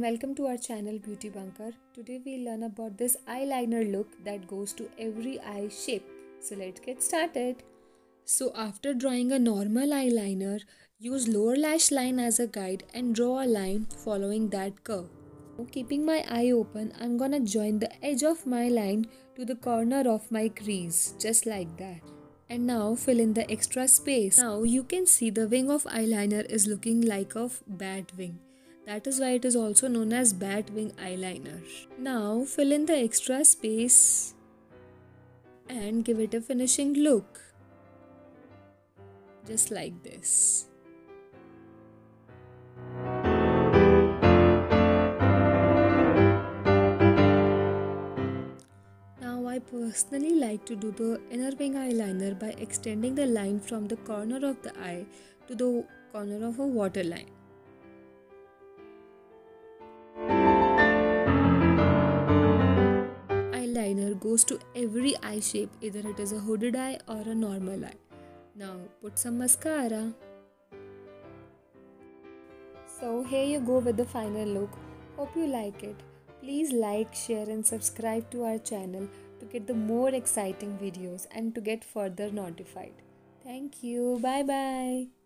welcome to our channel Beauty Bunker. Today we learn about this eyeliner look that goes to every eye shape. So let's get started. So after drawing a normal eyeliner, use lower lash line as a guide and draw a line following that curve. Keeping my eye open, I'm gonna join the edge of my line to the corner of my crease, just like that. And now fill in the extra space. Now you can see the wing of eyeliner is looking like a bat wing. That is why it is also known as bat wing eyeliner. Now fill in the extra space and give it a finishing look. Just like this. Now I personally like to do the inner wing eyeliner by extending the line from the corner of the eye to the corner of a waterline. Goes to every eye shape, either it is a hooded eye or a normal eye. Now put some mascara. So here you go with the final look. Hope you like it. Please like, share and subscribe to our channel to get the more exciting videos and to get further notified. Thank you. Bye bye.